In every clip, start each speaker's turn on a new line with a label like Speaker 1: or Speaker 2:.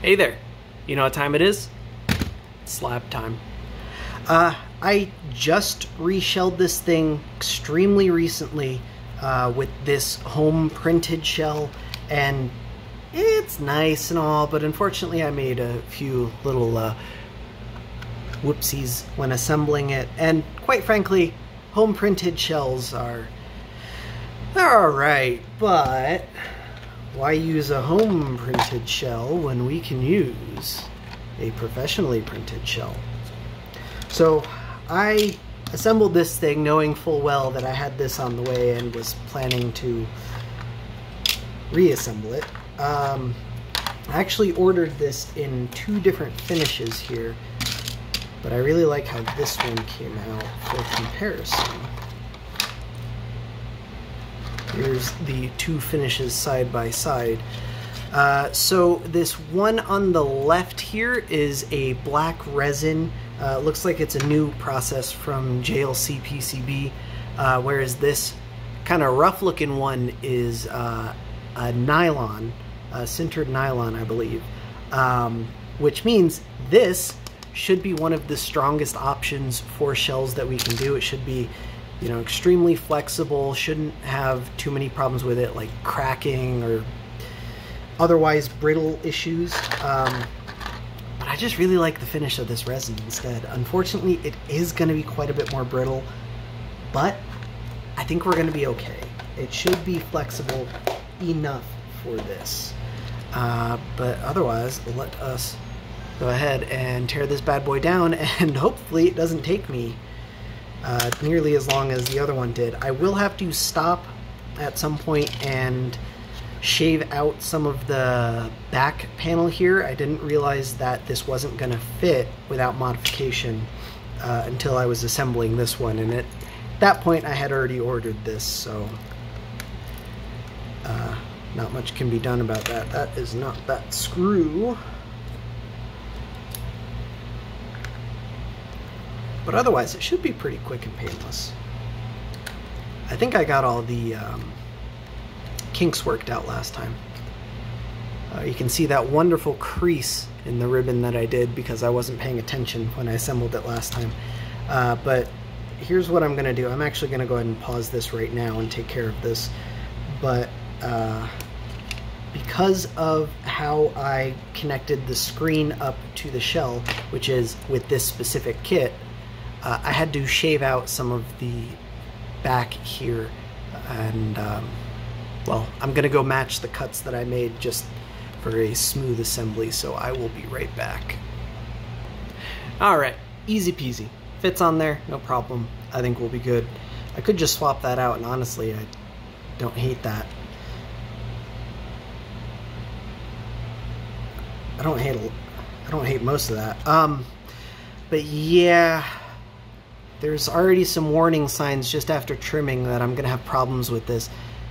Speaker 1: Hey there. You know what time it is? Slab time.
Speaker 2: Uh, I just reshelled this thing extremely recently uh, with this home printed shell, and it's nice and all, but unfortunately I made a few little uh, whoopsies when assembling it, and quite frankly, home printed shells are they're alright, but why use a home printed shell when we can use a professionally printed shell? So I assembled this thing knowing full well that I had this on the way and was planning to reassemble it. Um, I actually ordered this in two different finishes here, but I really like how this one came out for comparison. Here's the two finishes side by side. Uh, so this one on the left here is a black resin. Uh, looks like it's a new process from JLC PCB, uh, whereas this kind of rough looking one is uh, a nylon, a sintered nylon, I believe. Um, which means this should be one of the strongest options for shells that we can do. It should be you know, extremely flexible, shouldn't have too many problems with it, like cracking or otherwise brittle issues. Um, but I just really like the finish of this resin instead. Unfortunately, it is going to be quite a bit more brittle, but I think we're going to be okay. It should be flexible enough for this. Uh, but otherwise, let us go ahead and tear this bad boy down, and hopefully it doesn't take me uh, nearly as long as the other one did. I will have to stop at some point and shave out some of the back panel here. I didn't realize that this wasn't going to fit without modification uh, until I was assembling this one and at that point I had already ordered this so uh, not much can be done about that. That is not that screw. But otherwise, it should be pretty quick and painless. I think I got all the um, kinks worked out last time. Uh, you can see that wonderful crease in the ribbon that I did because I wasn't paying attention when I assembled it last time. Uh, but here's what I'm going to do. I'm actually going to go ahead and pause this right now and take care of this. But uh, because of how I connected the screen up to the shell, which is with this specific kit, uh, I had to shave out some of the back here and um, well I'm gonna go match the cuts that I made just for a smooth assembly so I will be right back. Alright easy peasy. Fits on there no problem. I think we'll be good. I could just swap that out and honestly I don't hate that. I don't hate I don't hate most of that. Um but yeah there's already some warning signs just after trimming that I'm going to have problems with this.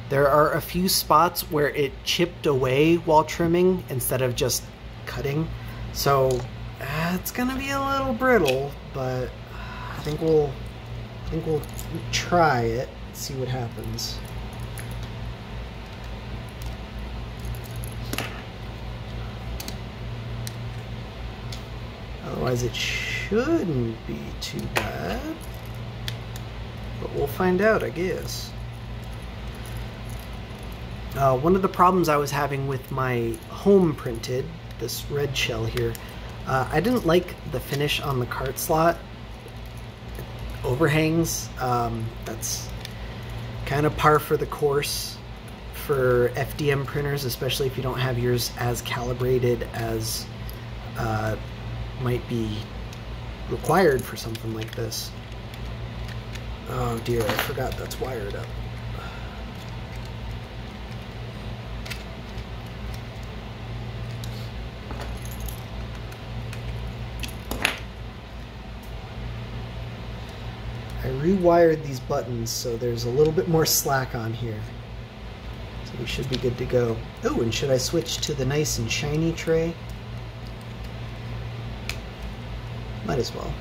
Speaker 2: There are a few spots where it chipped away while trimming instead of just cutting. So uh, it's going to be a little brittle, but I think we'll I think we'll try it, see what happens. Otherwise it shouldn't be too bad. But we'll find out, I guess. Uh, one of the problems I was having with my home printed, this red shell here, uh, I didn't like the finish on the cart slot. overhangs. Um, that's kind of par for the course for FDM printers, especially if you don't have yours as calibrated as uh, might be required for something like this. Oh dear, I forgot that's wired up. I rewired these buttons so there's a little bit more slack on here. So we should be good to go. Oh, and should I switch to the nice and shiny tray? Might as well.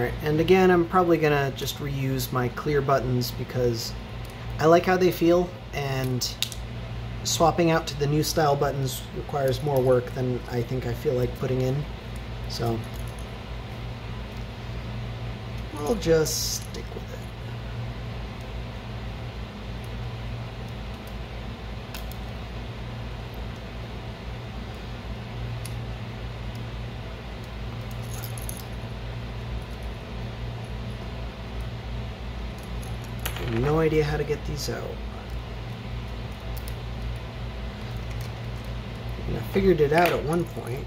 Speaker 2: Alright, and again, I'm probably gonna just reuse my clear buttons because I like how they feel, and swapping out to the new style buttons requires more work than I think I feel like putting in. So, I'll just stick with it. no idea how to get these out. And I figured it out at one point.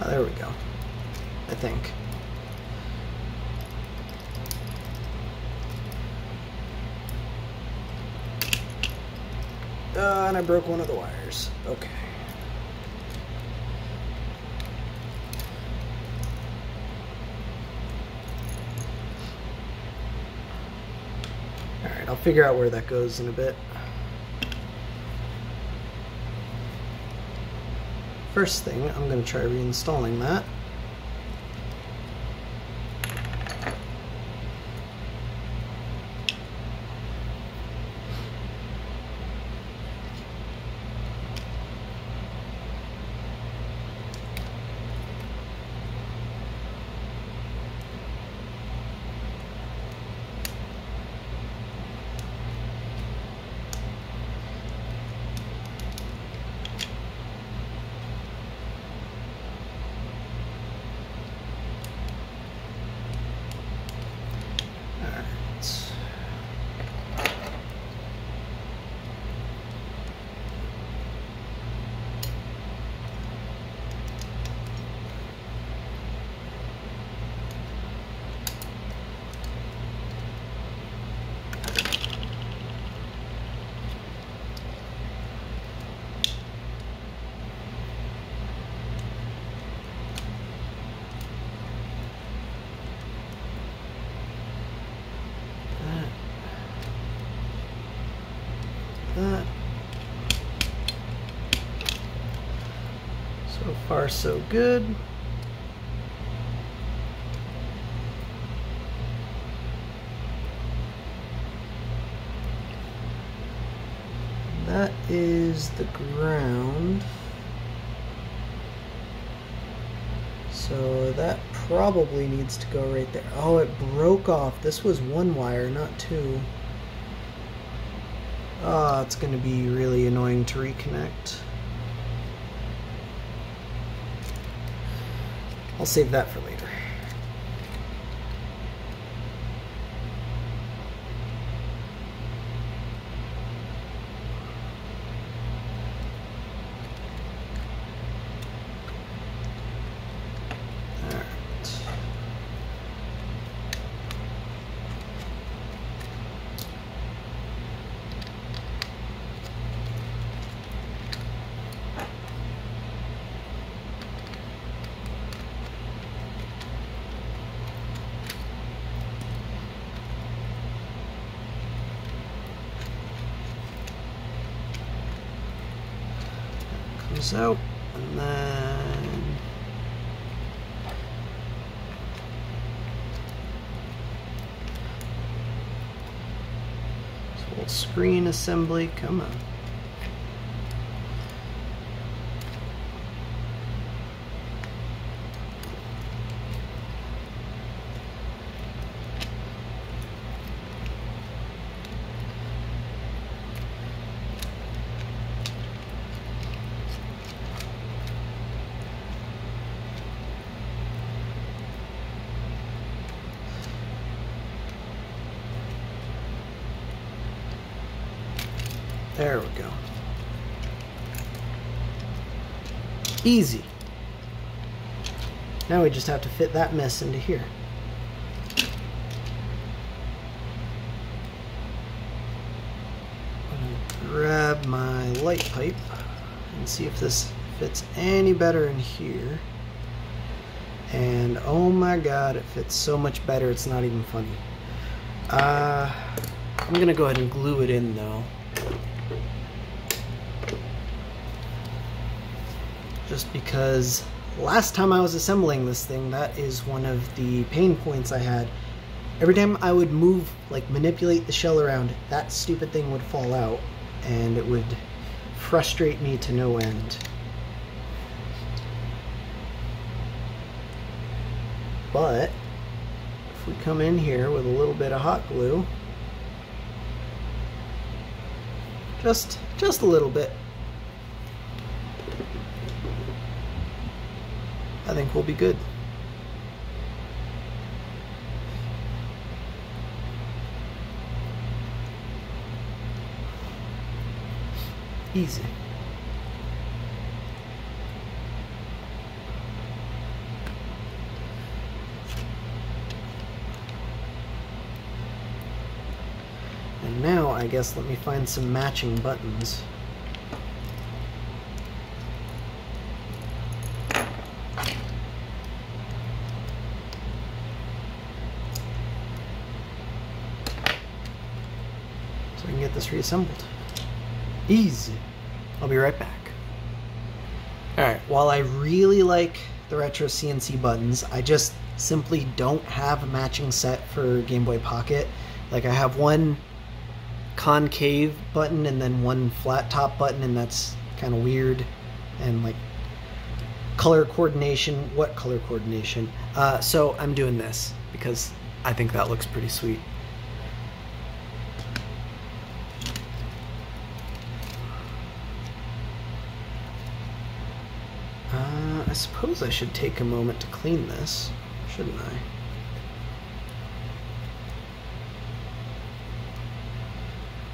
Speaker 2: Oh, there we go. I think. Uh, and I broke one of the wires. Okay. Alright, I'll figure out where that goes in a bit. First thing, I'm going to try reinstalling that. Alright. That. That. So so good. That is the ground. So that probably needs to go right there. Oh, it broke off. This was one wire, not two. Oh, it's going to be really annoying to reconnect. I'll save that for later. Alright. Out, and then this little screen assembly. Come on. There we go. Easy. Now we just have to fit that mess into here. Grab my light pipe and see if this fits any better in here. And oh my god, it fits so much better, it's not even funny. Uh, I'm gonna go ahead and glue it in though. Just because last time I was assembling this thing, that is one of the pain points I had. Every time I would move, like manipulate the shell around, that stupid thing would fall out, and it would frustrate me to no end. But, if we come in here with a little bit of hot glue, just, just a little bit, I think we'll be good. Easy. And now, I guess, let me find some matching buttons. So we can get this reassembled. Easy. I'll be right back. Alright, while I really like the retro CNC buttons, I just simply don't have a matching set for Game Boy Pocket. Like I have one concave button and then one flat top button and that's kind of weird and like color coordination what color coordination? Uh, so I'm doing this because I think that looks pretty sweet. Uh, I suppose I should take a moment to clean this shouldn't I?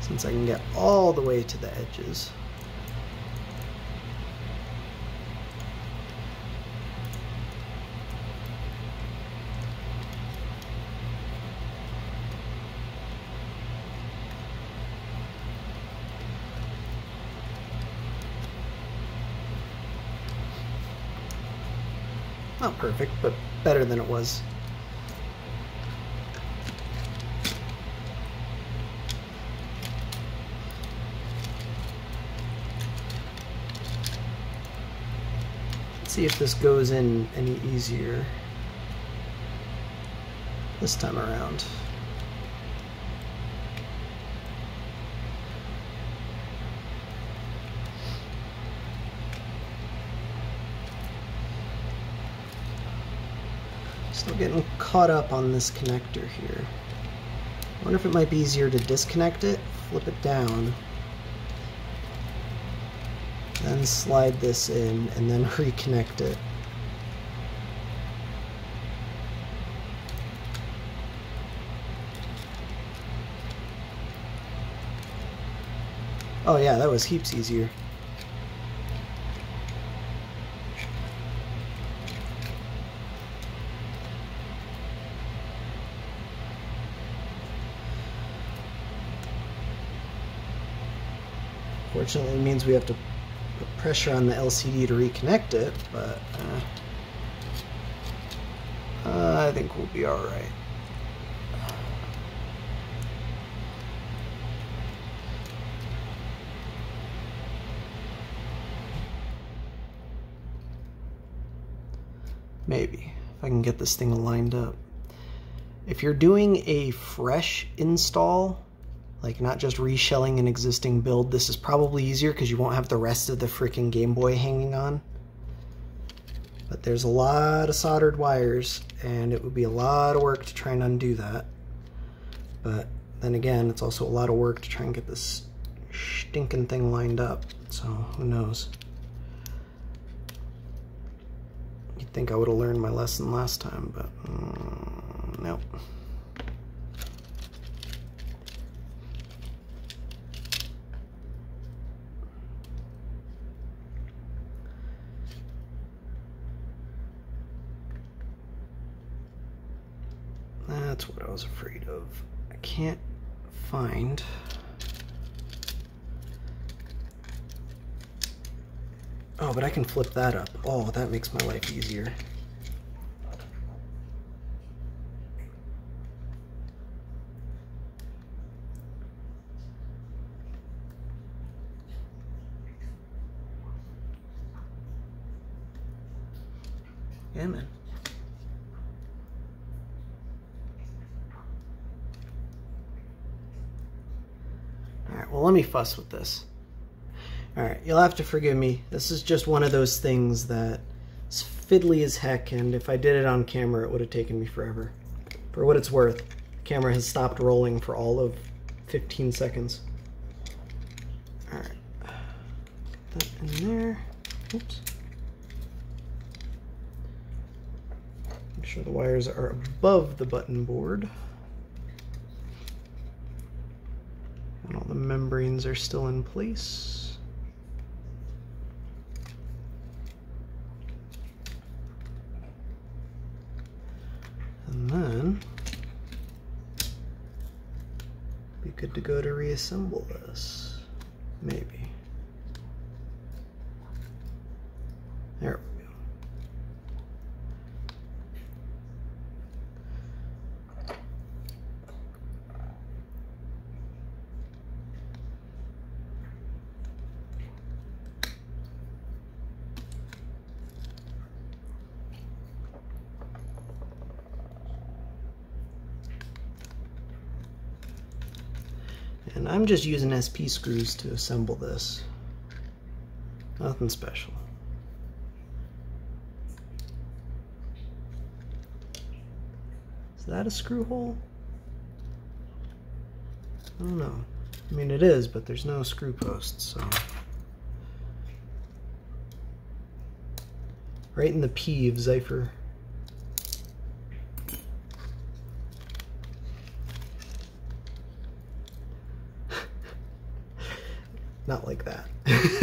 Speaker 2: Since I can get all the way to the edges. Not perfect, but better than it was. see if this goes in any easier this time around. Still getting caught up on this connector here. Wonder if it might be easier to disconnect it, flip it down, then slide this in and then reconnect it. Oh yeah, that was heaps easier. Fortunately, it means we have to put pressure on the LCD to reconnect it, but uh, uh, I think we'll be alright. Maybe, if I can get this thing lined up. If you're doing a fresh install, like not just reshelling an existing build. This is probably easier because you won't have the rest of the freaking Game Boy hanging on. But there's a lot of soldered wires and it would be a lot of work to try and undo that. But then again, it's also a lot of work to try and get this stinking thing lined up. So who knows. You'd think I would have learned my lesson last time, but um, nope. That's what I was afraid of. I can't find... Oh, but I can flip that up. Oh, that makes my life easier. Yeah, man. Alright, well, let me fuss with this. Alright, you'll have to forgive me. This is just one of those things that is fiddly as heck, and if I did it on camera, it would have taken me forever. For what it's worth, the camera has stopped rolling for all of 15 seconds. Alright. That in there. Oops. Make sure the wires are above the button board. And all the membranes are still in place. And then be good to go to reassemble this. Maybe. There we go. And I'm just using SP screws to assemble this. Nothing special. Is that a screw hole? I don't know. I mean, it is, but there's no screw post, so. Right in the P of Xipher.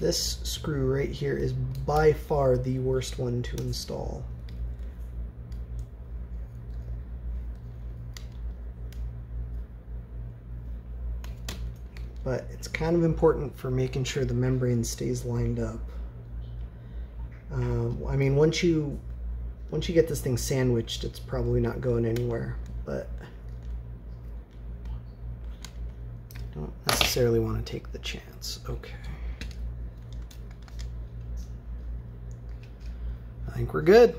Speaker 2: This screw right here is by far the worst one to install. But it's kind of important for making sure the membrane stays lined up. Um, I mean, once you once you get this thing sandwiched, it's probably not going anywhere. But I don't necessarily want to take the chance. Okay. Think we're good.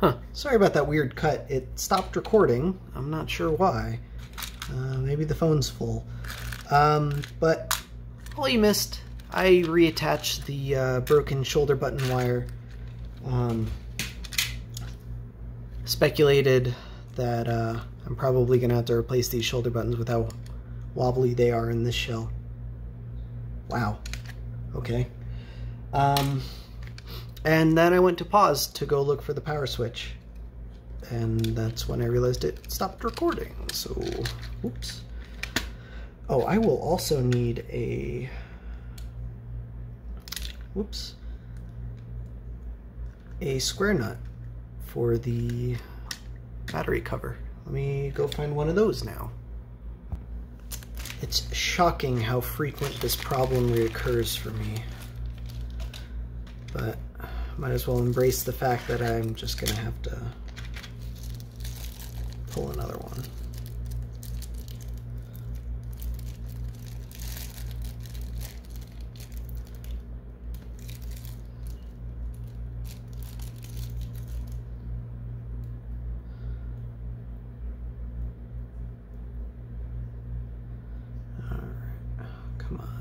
Speaker 2: Huh, sorry about that weird cut. It stopped recording. I'm not sure why. Uh, maybe the phone's full. Um, but all you missed, I reattached the uh, broken shoulder button wire. Um, speculated that uh, I'm probably going to have to replace these shoulder buttons with how wobbly they are in this shell. Wow. Okay. Um, and then I went to pause to go look for the power switch and that's when I realized it stopped recording. So, whoops. Oh, I will also need a, whoops, a square nut for the battery cover. Let me go find one of those now. It's shocking how frequent this problem reoccurs for me. But might as well embrace the fact that I'm just gonna have to pull another one. All right, come on.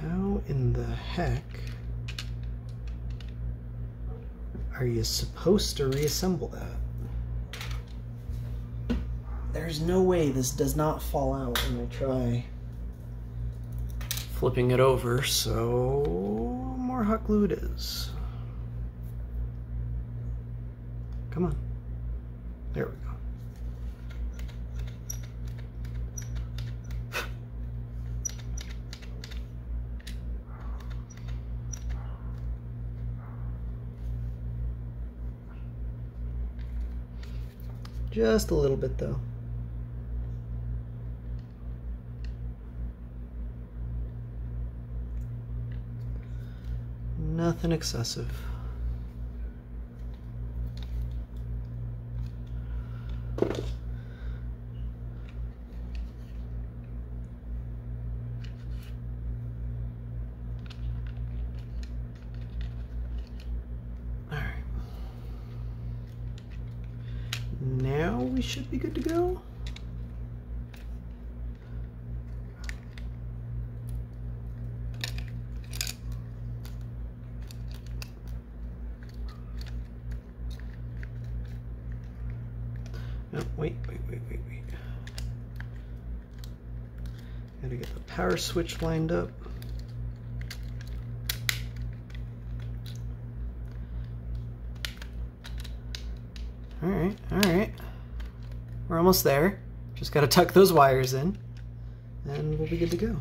Speaker 2: How in the heck are you supposed to reassemble that? There's no way this does not fall out when I try flipping it over, so more hot glue it is. Come on. There we go. Just a little bit though. Nothing excessive. Alright. Now we should be good to go. No, wait, wait, wait, wait, wait. Gotta get the power switch lined up. All right, all right. We're almost there. Just gotta tuck those wires in and we'll be good to go.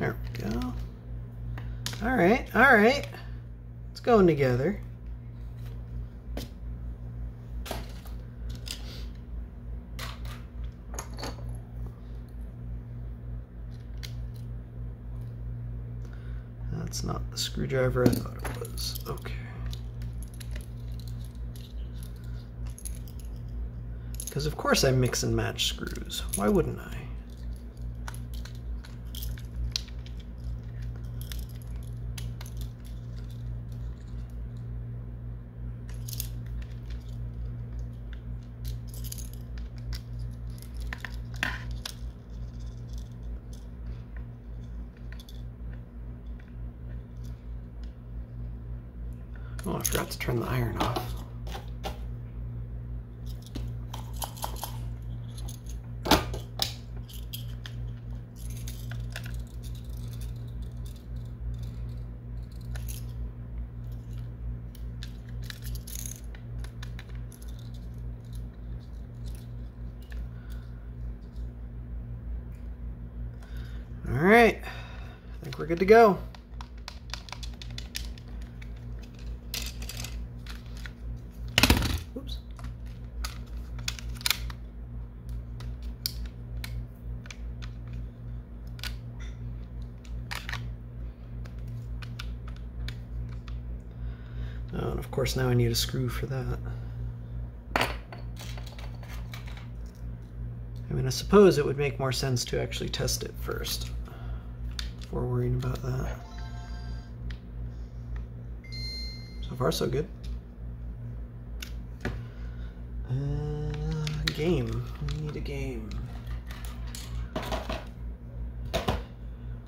Speaker 2: There we go. All right, all right. It's going together. That's not the screwdriver I thought it was. Okay. Because of course I mix and match screws. Why wouldn't I? Oh, I forgot to turn the iron off. All right, I think we're good to go. Oops. Oh, and of course now I need a screw for that. I mean, I suppose it would make more sense to actually test it first worrying about that. So far, so good. Uh, game. We need a game.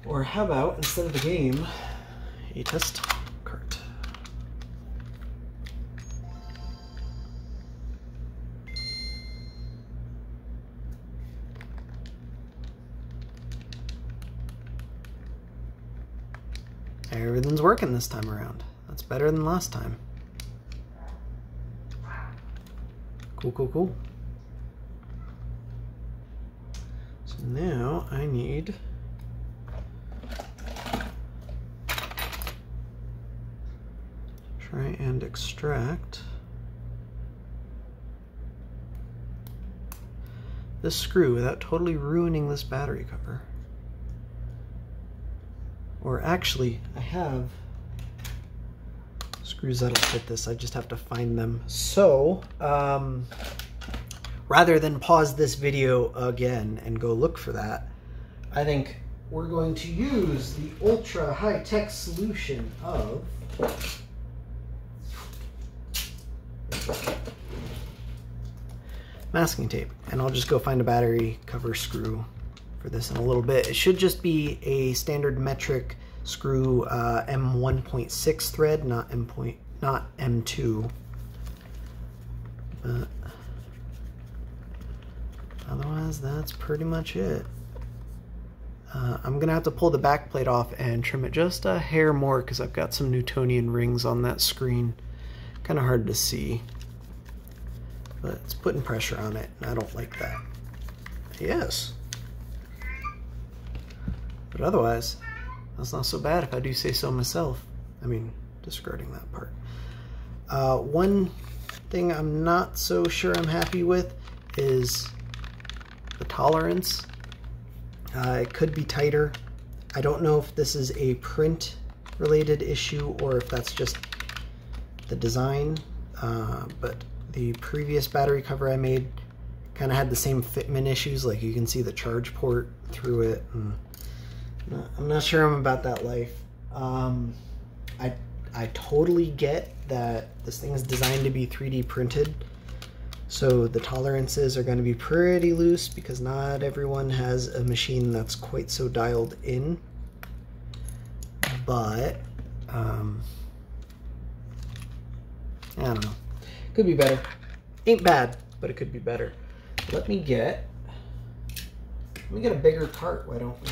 Speaker 2: Or how about, instead of a game, a test working this time around. That's better than last time. Cool, cool, cool. So now I need try and extract this screw without totally ruining this battery cover. Or actually, I have screws that'll fit this. I just have to find them. So, um, rather than pause this video again and go look for that, I think we're going to use the ultra high-tech solution of masking tape. And I'll just go find a battery cover screw for this in a little bit. It should just be a standard metric screw uh, M1.6 thread, not M point, not M2. But otherwise, that's pretty much it. Uh, I'm gonna have to pull the back plate off and trim it just a hair more because I've got some Newtonian rings on that screen. Kind of hard to see, but it's putting pressure on it, and I don't like that. Yes. But otherwise, that's not so bad if I do say so myself. I mean, discarding that part. Uh, one thing I'm not so sure I'm happy with is the tolerance uh, it could be tighter. I don't know if this is a print related issue or if that's just the design, uh, but the previous battery cover I made kind of had the same fitment issues. Like you can see the charge port through it. And I'm not sure I'm about that life. Um, I, I totally get that this thing is designed to be 3D printed so the tolerances are going to be pretty loose because not everyone has a machine that's quite so dialed in. But, um, I don't know. Could be better. Ain't bad, but it could be better. Let me get, let me get a bigger tart, why don't we?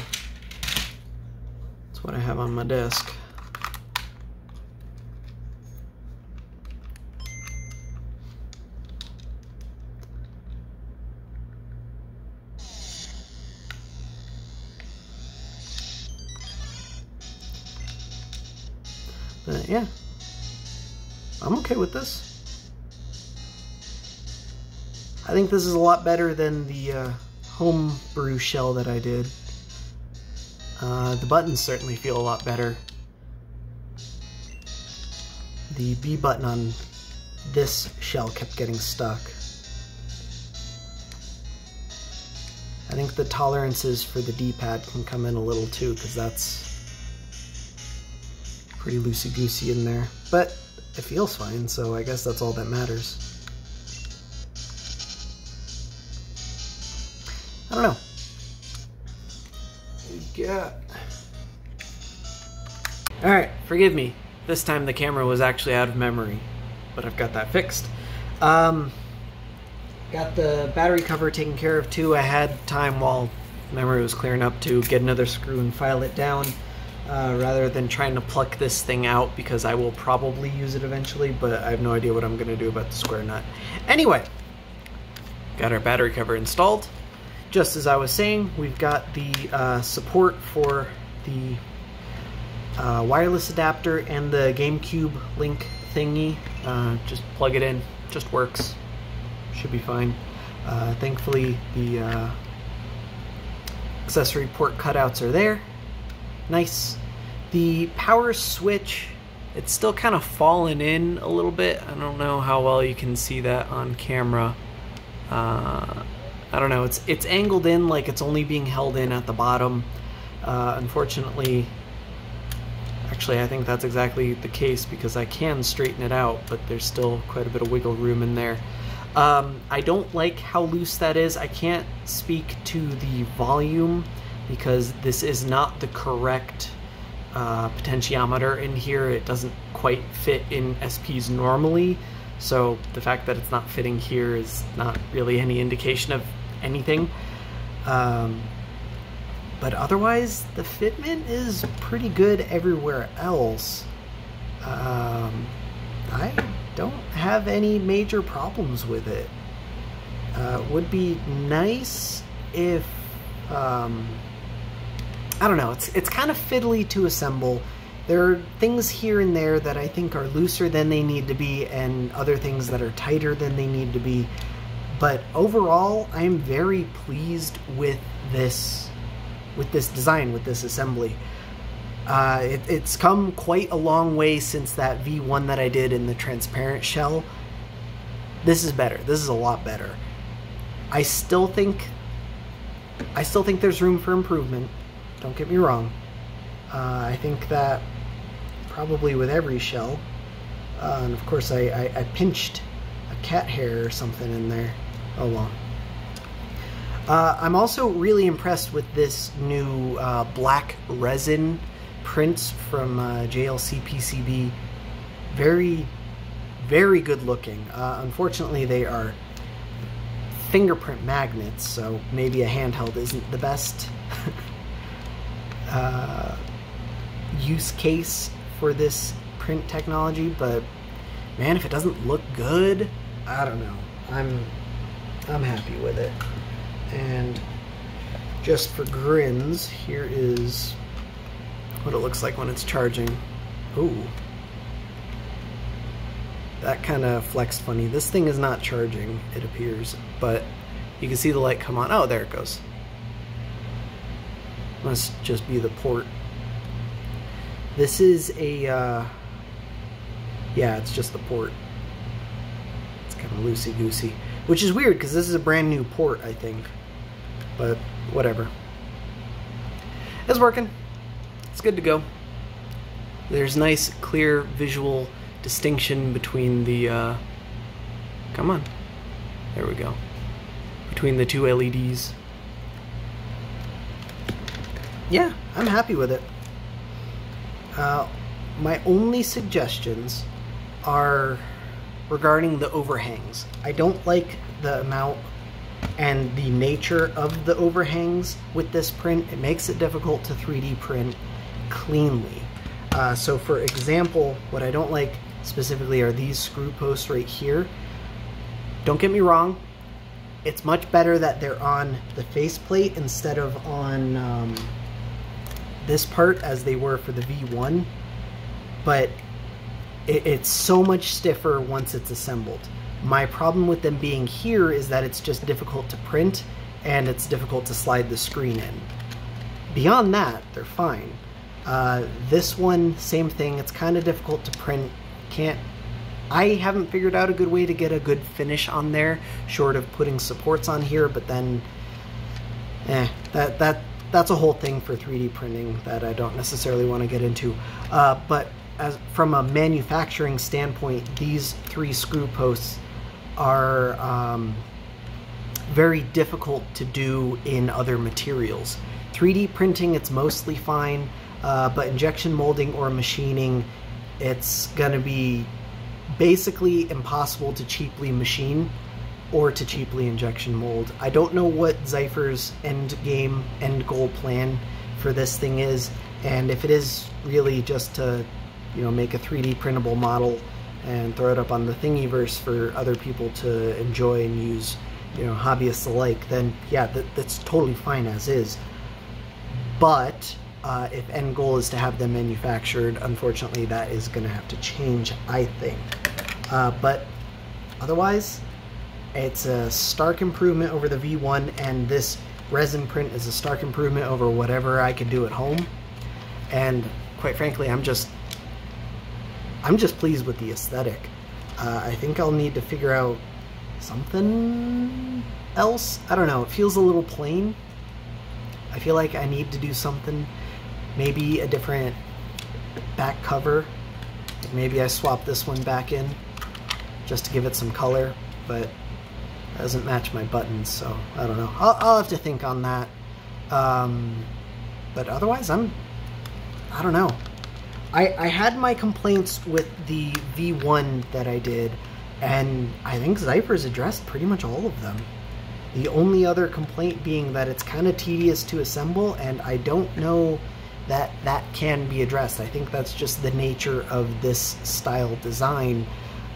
Speaker 2: That's what I have on my desk. But yeah, I'm okay with this. I think this is a lot better than the uh, home brew shell that I did. Uh, the buttons certainly feel a lot better. The B button on this shell kept getting stuck. I think the tolerances for the D-pad can come in a little too, because that's pretty loosey-goosey in there. But it feels fine, so I guess that's all that matters. I don't know. Got... Alright, forgive me. This time the camera was actually out of memory, but I've got that fixed. Um, got the battery cover taken care of too. I had time while memory was clearing up to get another screw and file it down uh, rather than trying to pluck this thing out because I will probably use it eventually, but I have no idea what I'm going to do about the square nut. Anyway, got our battery cover installed. Just as I was saying, we've got the uh, support for the uh, wireless adapter and the GameCube link thingy. Uh, just plug it in, just works. Should be fine. Uh, thankfully, the uh, accessory port cutouts are there. Nice. The power switch, it's still kind of fallen in a little bit. I don't know how well you can see that on camera. I don't know, it's, it's angled in like it's only being held in at the bottom. Uh, unfortunately, actually I think that's exactly the case because I can straighten it out, but there's still quite a bit of wiggle room in there. Um, I don't like how loose that is. I can't speak to the volume because this is not the correct uh, potentiometer in here. It doesn't quite fit in SPs normally, so the fact that it's not fitting here is not really any indication of anything. Um, but otherwise, the fitment is pretty good everywhere else. Um, I don't have any major problems with it. Uh, would be nice if um, I don't know, it's, it's kind of fiddly to assemble. There are things here and there that I think are looser than they need to be and other things that are tighter than they need to be. But overall, I am very pleased with this with this design, with this assembly. Uh, it, it's come quite a long way since that V1 that I did in the transparent shell. This is better. This is a lot better. I still think I still think there's room for improvement Don't get me wrong. Uh, I think that probably with every shell. Uh, and of course, I, I, I, pinched a cat hair or something in there. Oh well. Uh, I'm also really impressed with this new uh, black resin prints from uh, JLC PCB. Very, very good looking. Uh, unfortunately, they are fingerprint magnets, so maybe a handheld isn't the best uh, use case for this print technology, but man, if it doesn't look good, I don't know. I'm I'm happy with it. And just for grins, here is what it looks like when it's charging. Ooh. That kind of flexed funny. This thing is not charging, it appears, but you can see the light come on. Oh, there it goes. Must just be the port. This is a, uh, yeah, it's just the port. It's kind of loosey-goosey. Which is weird, because this is a brand new port, I think. But, whatever. It's working. It's good to go. There's nice, clear visual distinction between the, uh, come on. There we go. Between the two LEDs. Yeah, I'm happy with it. Uh, my only suggestions are regarding the overhangs. I don't like the amount and the nature of the overhangs with this print. It makes it difficult to 3D print cleanly. Uh, so for example, what I don't like specifically are these screw posts right here. Don't get me wrong, it's much better that they're on the faceplate instead of on um, this part as they were for the V1, but it, it's so much stiffer once it's assembled. My problem with them being here is that it's just difficult to print and it's difficult to slide the screen in. Beyond that, they're fine. Uh, this one, same thing. It's kind of difficult to print. Can't. I haven't figured out a good way to get a good finish on there, short of putting supports on here. But then, eh, that that that's a whole thing for 3D printing that I don't necessarily want to get into. Uh, but as from a manufacturing standpoint, these three screw posts are um, very difficult to do in other materials. 3D printing, it's mostly fine. Uh, but injection molding or machining, it's going to be basically impossible to cheaply machine or to cheaply injection mold. I don't know what Xipher's end game, end goal plan for this thing is, and if it is really just to, you know, make a 3D printable model and throw it up on the Thingiverse for other people to enjoy and use, you know, hobbyists alike, then yeah, that, that's totally fine as is. But uh, if end goal is to have them manufactured, unfortunately, that is going to have to change, I think. Uh, but otherwise, it's a stark improvement over the V1, and this resin print is a stark improvement over whatever I could do at home. And quite frankly, I'm just, I'm just pleased with the aesthetic. Uh, I think I'll need to figure out something else. I don't know. It feels a little plain. I feel like I need to do something maybe a different back cover. Maybe I swap this one back in just to give it some color, but it doesn't match my buttons, so I don't know. I'll, I'll have to think on that. Um, but otherwise, I'm, I don't know. I, I had my complaints with the V1 that I did, and I think Xipher's addressed pretty much all of them. The only other complaint being that it's kind of tedious to assemble, and I don't know that that can be addressed. I think that's just the nature of this style design.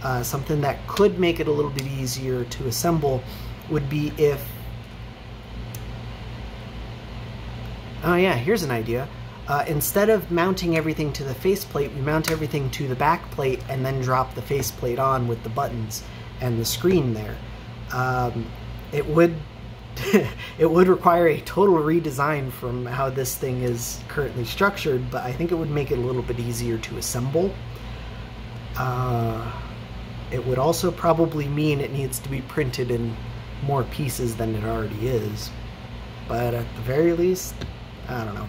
Speaker 2: Uh, something that could make it a little bit easier to assemble would be if oh yeah here's an idea uh, instead of mounting everything to the faceplate we mount everything to the back plate and then drop the faceplate on with the buttons and the screen there um, it would it would require a total redesign from how this thing is currently structured, but I think it would make it a little bit easier to assemble. Uh, it would also probably mean it needs to be printed in more pieces than it already is. But at the very least, I don't know.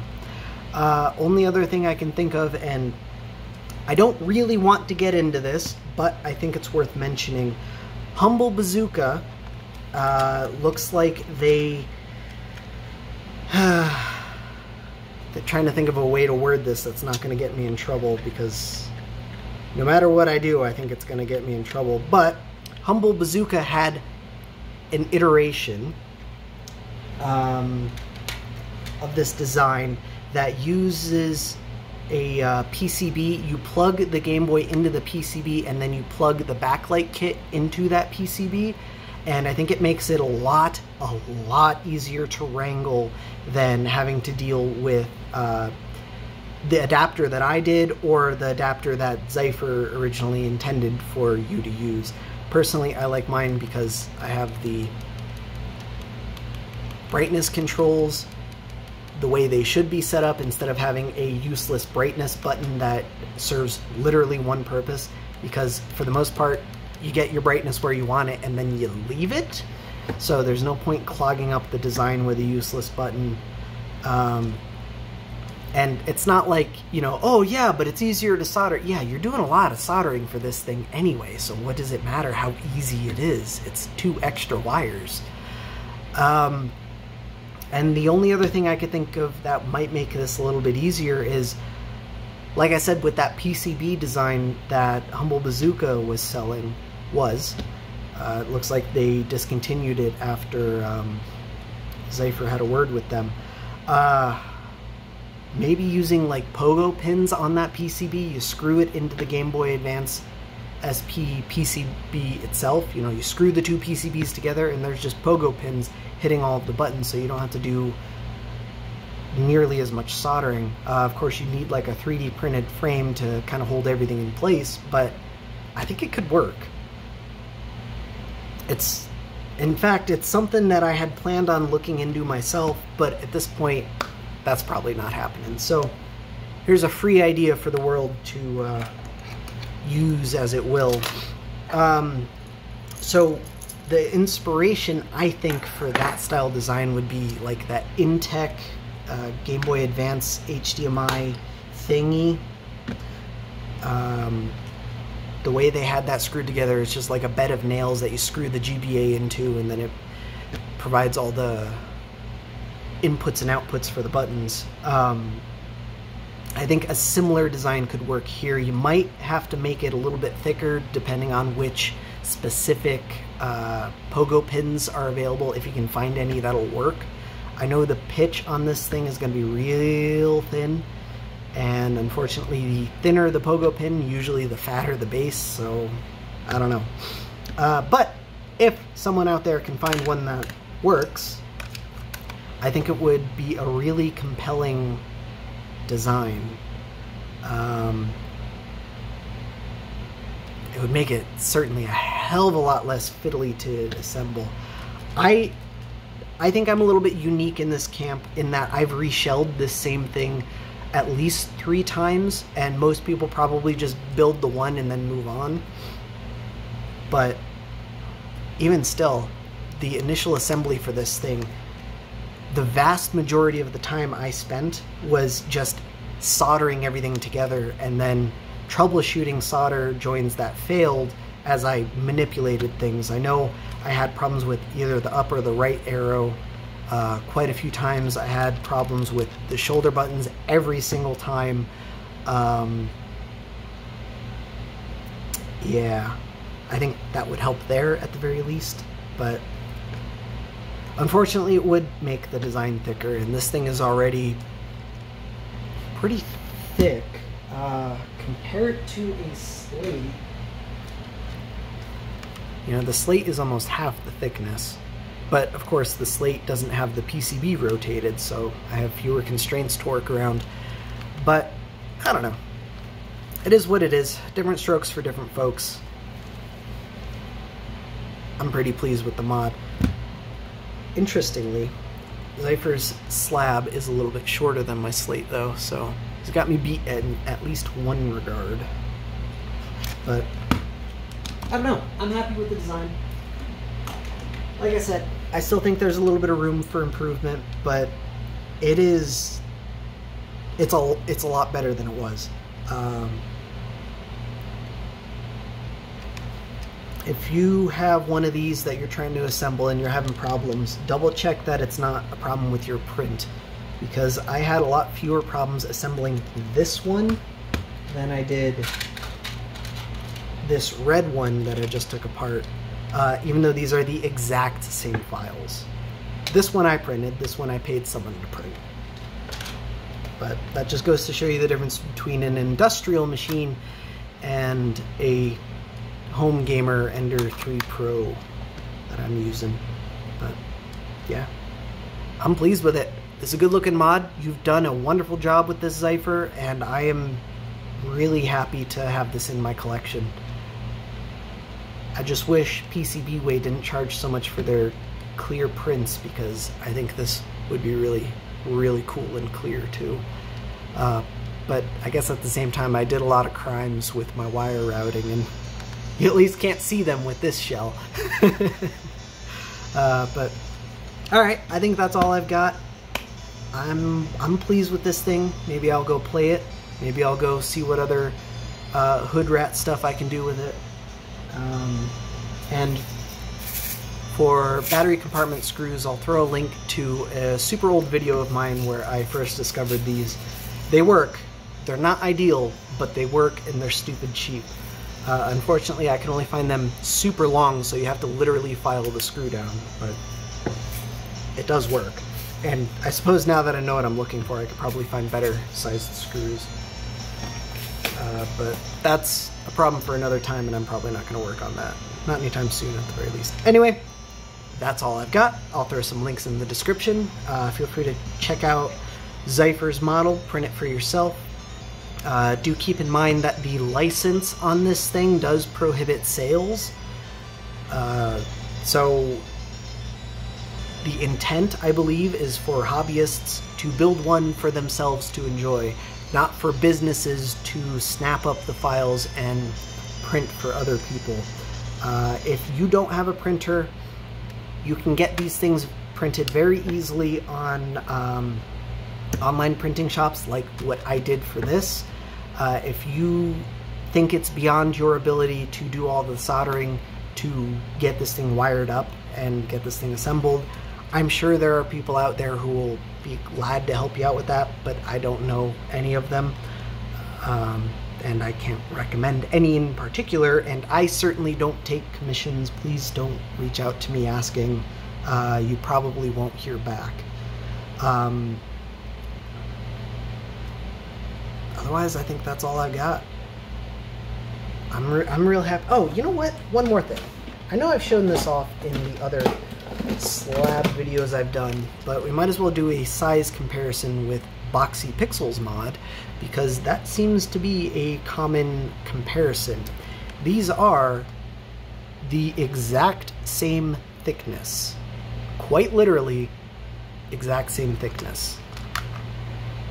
Speaker 2: Uh, only other thing I can think of, and I don't really want to get into this, but I think it's worth mentioning. Humble Bazooka uh, looks like they. they're trying to think of a way to word this that's not going to get me in trouble because no matter what I do, I think it's going to get me in trouble. But Humble Bazooka had an iteration um, of this design that uses a uh, PCB. You plug the Game Boy into the PCB and then you plug the backlight kit into that PCB. And I think it makes it a lot, a lot easier to wrangle than having to deal with uh, the adapter that I did or the adapter that Xipher originally intended for you to use. Personally, I like mine because I have the brightness controls the way they should be set up instead of having a useless brightness button that serves literally one purpose. Because for the most part you get your brightness where you want it and then you leave it. So there's no point clogging up the design with a useless button. Um, and it's not like you know oh yeah but it's easier to solder. Yeah you're doing a lot of soldering for this thing anyway so what does it matter how easy it is? It's two extra wires. Um, and the only other thing I could think of that might make this a little bit easier is, like I said, with that PCB design that Humble Bazooka was selling, was. Uh, it looks like they discontinued it after um, had a word with them. Uh, maybe using like pogo pins on that PCB, you screw it into the Game Boy Advance SP PCB itself. You know, you screw the two PCBs together and there's just pogo pins hitting all of the buttons so you don't have to do nearly as much soldering. Uh, of course, you need like a 3D printed frame to kind of hold everything in place, but I think it could work. It's, in fact, it's something that I had planned on looking into myself, but at this point, that's probably not happening. So here's a free idea for the world to uh, use as it will. Um, so the inspiration I think for that style design would be like that Intech uh, Game Boy Advance HDMI thingy. Um, the way they had that screwed together is just like a bed of nails that you screw the GBA into, and then it provides all the inputs and outputs for the buttons. Um, I think a similar design could work here. You might have to make it a little bit thicker depending on which specific uh, pogo pins are available. If you can find any, that'll work. I know the pitch on this thing is going to be real thin, and unfortunately, the thinner the pogo pin, usually the fatter the base, so I don't know. Uh, but if someone out there can find one that works, I think it would be a really compelling design. Um, it would make it certainly a hell of a lot less fiddly to assemble. I I think I'm a little bit unique in this camp in that I've reshelled this same thing at least three times, and most people probably just build the one and then move on. But even still, the initial assembly for this thing, the vast majority of the time I spent was just soldering everything together and then troubleshooting solder joins that failed as I manipulated things. I know I had problems with either the up or the right arrow uh, quite a few times. I had problems with the shoulder buttons every single time. Um, yeah, I think that would help there at the very least, but unfortunately it would make the design thicker, and this thing is already pretty thick. Uh, compared to a slate, you know, the slate is almost half the thickness. But of course, the slate doesn't have the PCB rotated, so I have fewer constraints to work around. But I don't know. It is what it is. Different strokes for different folks. I'm pretty pleased with the mod. Interestingly, Xipher's slab is a little bit shorter than my slate though, so He's got me beat in at least one regard. But I don't know. I'm happy with the design. Like I said, I still think there's a little bit of room for improvement, but it is it's a it's a lot better than it was. Um, if you have one of these that you're trying to assemble and you're having problems, double check that it's not a problem with your print because I had a lot fewer problems assembling this one than I did this red one that I just took apart, uh, even though these are the exact same files. This one I printed, this one I paid someone to print. But that just goes to show you the difference between an industrial machine and a home gamer Ender 3 Pro that I'm using. But yeah, I'm pleased with it. It's a good looking mod. You've done a wonderful job with this Xipher, and I am really happy to have this in my collection. I just wish PCBWay didn't charge so much for their clear prints because I think this would be really, really cool and clear too. Uh, but I guess at the same time I did a lot of crimes with my wire routing and you at least can't see them with this shell. uh, but alright, I think that's all I've got. I'm I'm pleased with this thing. Maybe I'll go play it. Maybe I'll go see what other uh, hood rat stuff I can do with it. Um, and for battery compartment screws, I'll throw a link to a super old video of mine where I first discovered these. They work. They're not ideal, but they work and they're stupid cheap. Uh, unfortunately, I can only find them super long, so you have to literally file the screw down, but it does work. And I suppose now that I know what I'm looking for, I could probably find better sized screws. Uh, but that's a problem for another time, and I'm probably not going to work on that. Not anytime soon, at the very least. Anyway, that's all I've got. I'll throw some links in the description. Uh, feel free to check out Xipher's model, print it for yourself. Uh, do keep in mind that the license on this thing does prohibit sales. Uh, so the intent, I believe, is for hobbyists to build one for themselves to enjoy, not for businesses to snap up the files and print for other people. Uh, if you don't have a printer, you can get these things printed very easily on um, online printing shops like what I did for this. Uh, if you think it's beyond your ability to do all the soldering to get this thing wired up and get this thing assembled, I'm sure there are people out there who will be glad to help you out with that, but I don't know any of them. Um, and I can't recommend any in particular, and I certainly don't take commissions. Please don't reach out to me asking. Uh, you probably won't hear back. Um, otherwise, I think that's all I've got. I'm, re- I'm real happy. Oh, you know what? One more thing. I know I've shown this off in the other slab videos I've done, but we might as well do a size comparison with Boxy Pixels mod because that seems to be a common comparison. These are the exact same thickness. Quite literally, exact same thickness.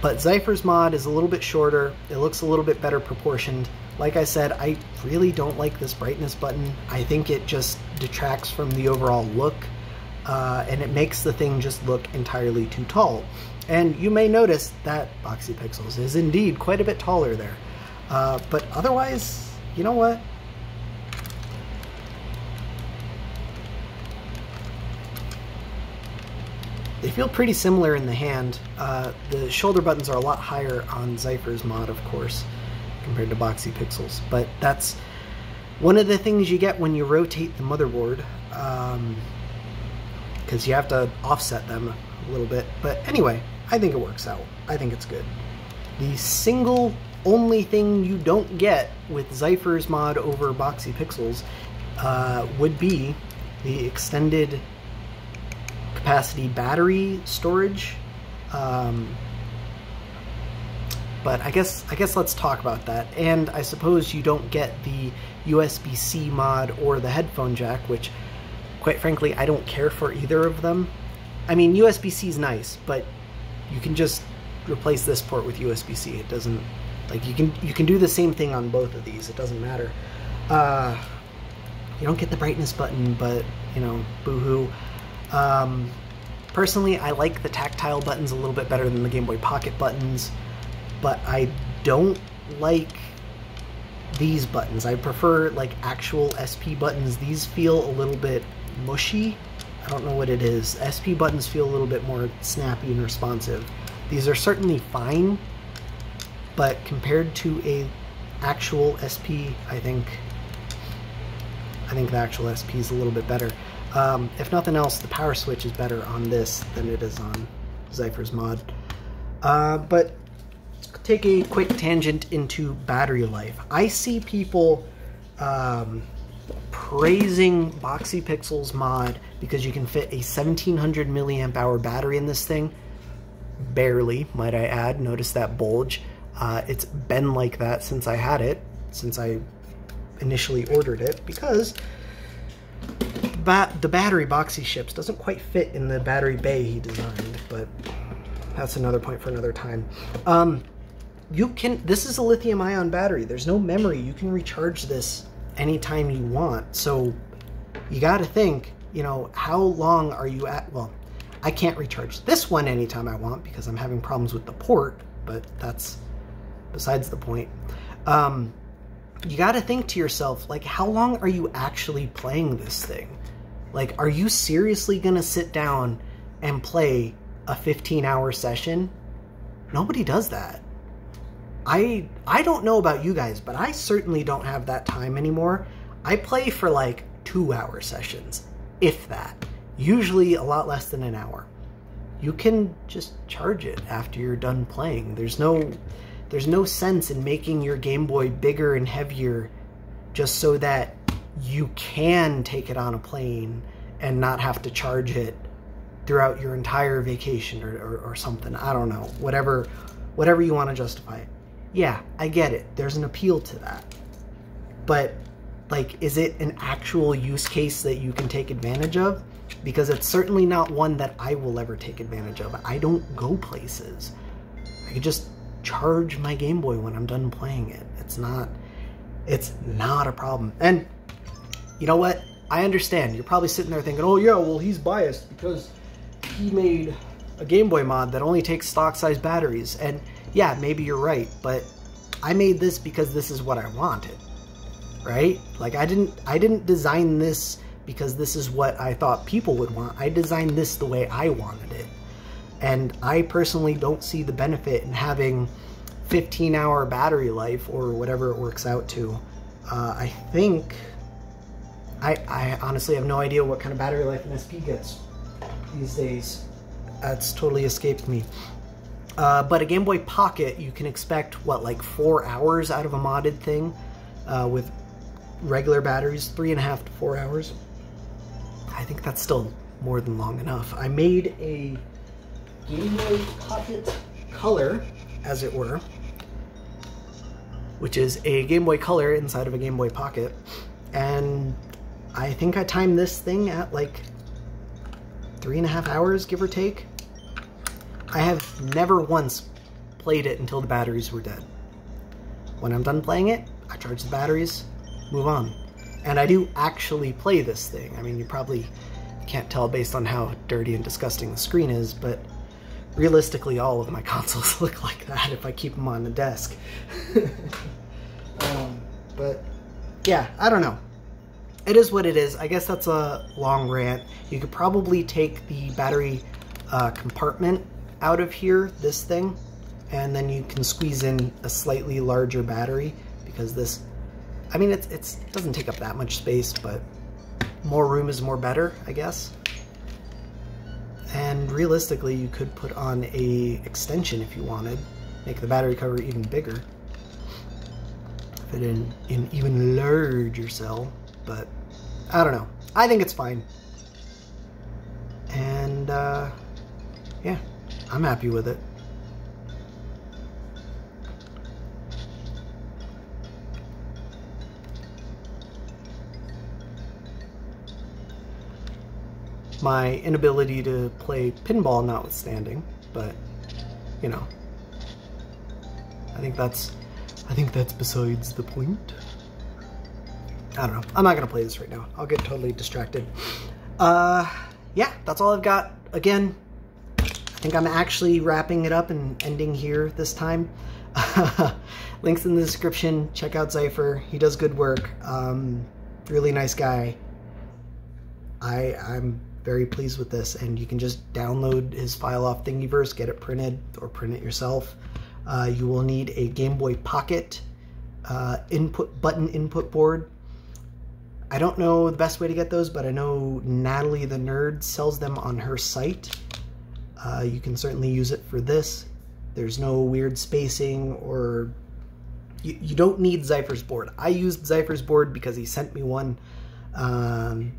Speaker 2: But Xipher's mod is a little bit shorter, it looks a little bit better proportioned. Like I said, I really don't like this brightness button. I think it just detracts from the overall look, uh, and it makes the thing just look entirely too tall. And you may notice that Boxy Pixels is indeed quite a bit taller there. Uh, but otherwise, you know what? Feel pretty similar in the hand. Uh, the shoulder buttons are a lot higher on Xipher's mod, of course, compared to Boxy Pixels. But that's one of the things you get when you rotate the motherboard, because um, you have to offset them a little bit. But anyway, I think it works out. I think it's good. The single only thing you don't get with Xipher's mod over Boxy Pixels uh, would be the extended capacity battery storage. Um, but I guess I guess let's talk about that. And I suppose you don't get the USB-C mod or the headphone jack, which, quite frankly, I don't care for either of them. I mean, USB-C is nice, but you can just replace this port with USB-C. It doesn't like you can you can do the same thing on both of these. It doesn't matter. Uh, you don't get the brightness button, but you know, boohoo. Um, personally, I like the tactile buttons a little bit better than the Game Boy Pocket buttons. but I don't like these buttons. I prefer like actual SP buttons. These feel a little bit mushy. I don't know what it is. SP buttons feel a little bit more snappy and responsive. These are certainly fine, but compared to a actual SP, I think I think the actual SP is a little bit better. Um, if nothing else, the power switch is better on this than it is on Xipher's mod. Uh, but take a quick tangent into battery life. I see people um, praising Boxy Pixels mod because you can fit a 1700 milliamp hour battery in this thing. Barely, might I add. Notice that bulge. Uh, it's been like that since I had it, since I initially ordered it, because ba the battery Boxy ships doesn't quite fit in the battery bay he designed, but that's another point for another time. Um, you can, this is a lithium ion battery. There's no memory. You can recharge this anytime you want. So you got to think, you know, how long are you at? Well, I can't recharge this one anytime I want because I'm having problems with the port, but that's besides the point. Um, you got to think to yourself, like, how long are you actually playing this thing? Like, are you seriously going to sit down and play a 15 hour session? Nobody does that. I I don't know about you guys, but I certainly don't have that time anymore. I play for like 2 hour sessions, if that. Usually a lot less than an hour. You can just charge it after you're done playing. There's no there's no sense in making your Game Boy bigger and heavier just so that you can take it on a plane and not have to charge it throughout your entire vacation or, or, or something. I don't know. Whatever whatever you want to justify it yeah, I get it. There's an appeal to that. But, like, is it an actual use case that you can take advantage of? Because it's certainly not one that I will ever take advantage of. I don't go places. I can just charge my Game Boy when I'm done playing it. It's not, it's not a problem. And, you know what? I understand. You're probably sitting there thinking, oh yeah, well he's biased because he made a Game Boy mod that only takes stock size batteries. And yeah, maybe you're right, but I made this because this is what I wanted. Right? Like I didn't I didn't design this because this is what I thought people would want. I designed this the way I wanted it. And I personally don't see the benefit in having 15 hour battery life or whatever it works out to. Uh, I think I, I honestly have no idea what kind of battery life an SP gets these days. That's totally escaped me. Uh, but a Game Boy Pocket, you can expect, what, like four hours out of a modded thing uh, with regular batteries, three and a half to four hours. I think that's still more than long enough. I made a Game Boy Pocket Color, as it were, which is a Game Boy Color inside of a Game Boy Pocket. And I think I timed this thing at like three and a half hours, give or take. I have never once played it until the batteries were dead. When I'm done playing it, I charge the batteries, move on. And I do actually play this thing. I mean, you probably can't tell based on how dirty and disgusting the screen is, but realistically, all of my consoles look like that if I keep them on the desk. um, but yeah, I don't know. It is what it is. I guess that's a long rant. You could probably take the battery uh, compartment out of here, this thing, and then you can squeeze in a slightly larger battery because this, I mean, it's, it's, it doesn't take up that much space, but more room is more better, I guess. And realistically, you could put on a extension if you wanted, make the battery cover even bigger. Fit in an even larger cell, but I don't know. I think it's fine. And, uh, yeah. I'm happy with it. My inability to play pinball notwithstanding, but you know, I think that's I think that's besides the point. I don't know. I'm not gonna play this right now. I'll get totally distracted. Uh, yeah, that's all I've got. Again, I think I'm actually wrapping it up and ending here this time. Links in the description. Check out Xipher. He does good work. Um, really nice guy. I I'm very pleased with this, and you can just download his file off Thingiverse, get it printed, or print it yourself. Uh, you will need a Game Boy Pocket uh, input button input board. I don't know the best way to get those, but I know Natalie the Nerd sells them on her site. Uh, you can certainly use it for this. There's no weird spacing or you, you don't need Xipher's board. I used Xipher's board because he sent me one, um,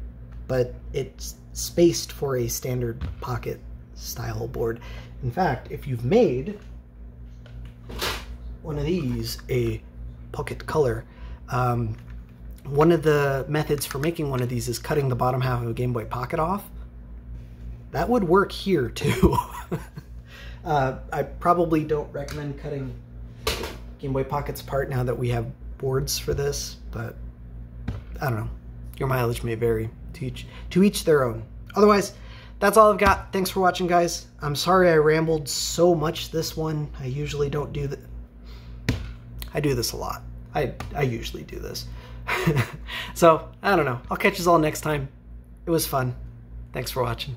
Speaker 2: but it's spaced for a standard pocket style board. In fact, if you've made one of these a pocket color, um, one of the methods for making one of these is cutting the bottom half of a Game Boy Pocket off. That would work here too. uh, I probably don't recommend cutting Game Boy Pockets apart now that we have boards for this, but I don't know. Your mileage may vary. To each, to each their own. Otherwise, that's all I've got. Thanks for watching, guys. I'm sorry I rambled so much this one. I usually don't do that. I do this a lot. I, I usually do this. so, I don't know. I'll catch you all next time. It was fun. Thanks for watching.